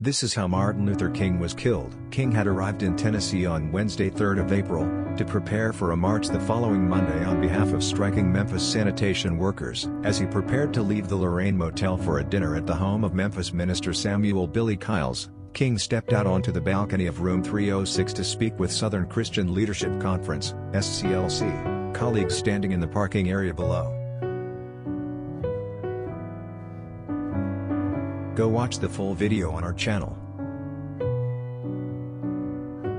This is how Martin Luther King was killed. King had arrived in Tennessee on Wednesday 3 of April, to prepare for a march the following Monday on behalf of striking Memphis sanitation workers. As he prepared to leave the Lorraine Motel for a dinner at the home of Memphis minister Samuel Billy Kyles, King stepped out onto the balcony of room 306 to speak with Southern Christian Leadership Conference, SCLC, colleagues standing in the parking area below. Go watch the full video on our channel.